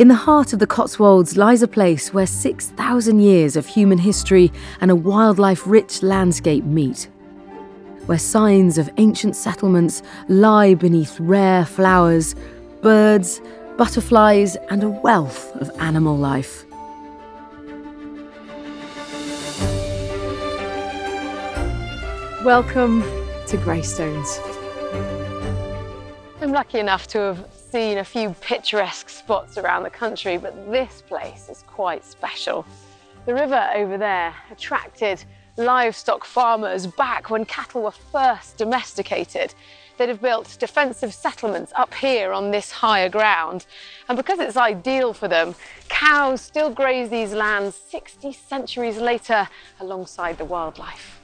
In the heart of the Cotswolds lies a place where 6,000 years of human history and a wildlife rich landscape meet. Where signs of ancient settlements lie beneath rare flowers, birds, butterflies, and a wealth of animal life. Welcome to Greystones. I'm lucky enough to have seen a few picturesque spots around the country, but this place is quite special. The river over there attracted livestock farmers back when cattle were first domesticated. They'd have built defensive settlements up here on this higher ground. And because it's ideal for them, cows still graze these lands 60 centuries later alongside the wildlife.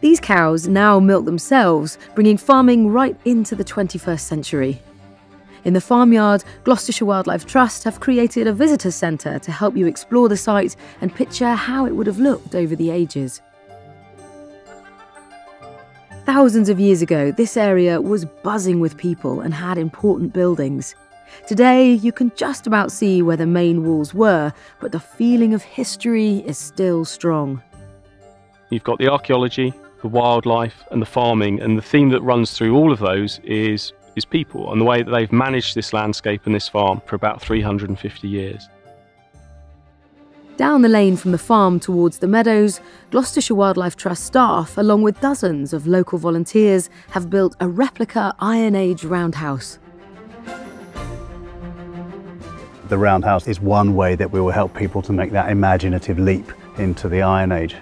These cows now milk themselves, bringing farming right into the 21st century. In the farmyard, Gloucestershire Wildlife Trust have created a visitor centre to help you explore the site and picture how it would have looked over the ages. Thousands of years ago, this area was buzzing with people and had important buildings. Today, you can just about see where the main walls were, but the feeling of history is still strong. You've got the archaeology, the wildlife and the farming and the theme that runs through all of those is is people and the way that they've managed this landscape and this farm for about 350 years. Down the lane from the farm towards the meadows, Gloucestershire Wildlife Trust staff, along with dozens of local volunteers, have built a replica Iron Age roundhouse. The roundhouse is one way that we will help people to make that imaginative leap into the Iron Age.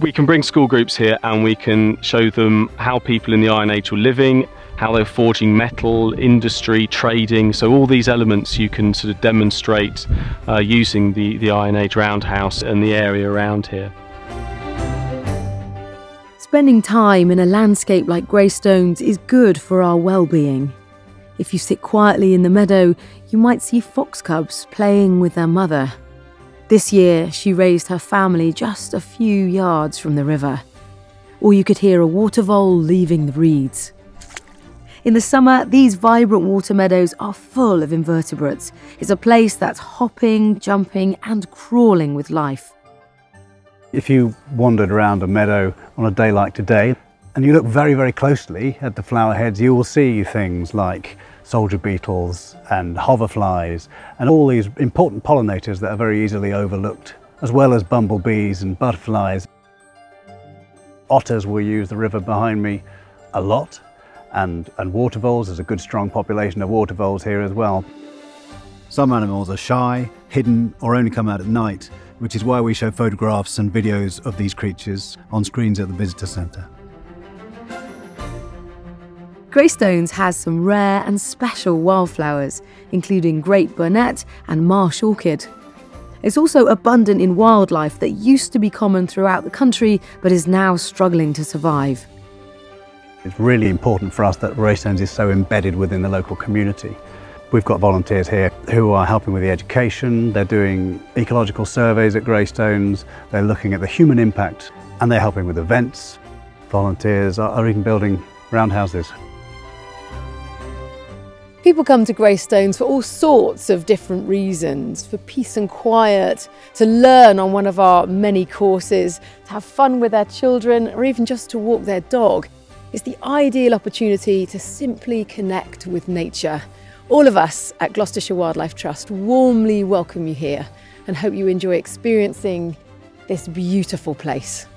We can bring school groups here and we can show them how people in the Iron Age were living, how they're forging metal, industry, trading. So all these elements you can sort of demonstrate uh, using the, the Iron Age roundhouse and the area around here. Spending time in a landscape like Greystones is good for our well-being. If you sit quietly in the meadow, you might see fox cubs playing with their mother. This year, she raised her family just a few yards from the river. Or you could hear a water vole leaving the reeds. In the summer, these vibrant water meadows are full of invertebrates. It's a place that's hopping, jumping, and crawling with life. If you wandered around a meadow on a day like today, and you look very, very closely at the flower heads, you will see things like soldier beetles and hoverflies and all these important pollinators that are very easily overlooked, as well as bumblebees and butterflies. Otters will use the river behind me a lot and, and water voles, there's a good strong population of water voles here as well. Some animals are shy, hidden or only come out at night, which is why we show photographs and videos of these creatures on screens at the visitor centre. Greystones has some rare and special wildflowers, including great burnet and marsh orchid. It's also abundant in wildlife that used to be common throughout the country but is now struggling to survive. It's really important for us that Greystones is so embedded within the local community. We've got volunteers here who are helping with the education, they're doing ecological surveys at Greystones, they're looking at the human impact and they're helping with events. Volunteers are even building roundhouses. People come to Greystones for all sorts of different reasons for peace and quiet, to learn on one of our many courses, to have fun with their children, or even just to walk their dog. It's the ideal opportunity to simply connect with nature. All of us at Gloucestershire Wildlife Trust warmly welcome you here and hope you enjoy experiencing this beautiful place.